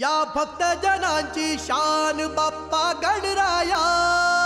या भक्त जनांची शान बाप्पा गणराया.